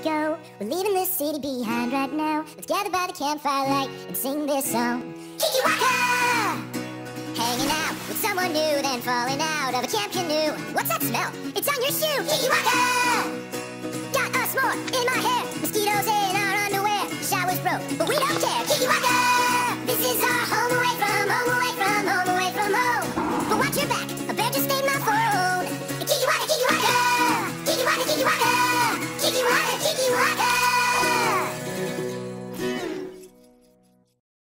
go. We're leaving this city behind right now. Let's gather by the campfire light and sing this song. Kikiwaka! Hanging out with someone new, then falling out of a camp canoe. What's that smell? It's on your shoe. Kikiwaka! Got a s'more in my hair, mosquitoes in our underwear. Showers broke, but we don't care.